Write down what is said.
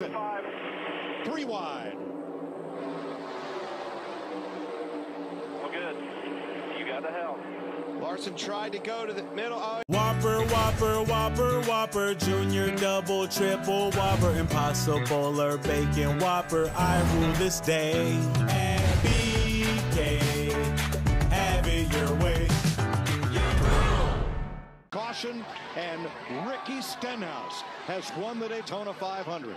Five. Three wide. Well, good. You got the help. Larson tried to go to the middle. Oh, Whopper, Whopper, Whopper, Whopper, Junior, Double, Triple, Whopper, Impossible or Bacon Whopper. I rule this day. And BK, have it your way. caution, and Ricky Stenhouse has won the Daytona 500.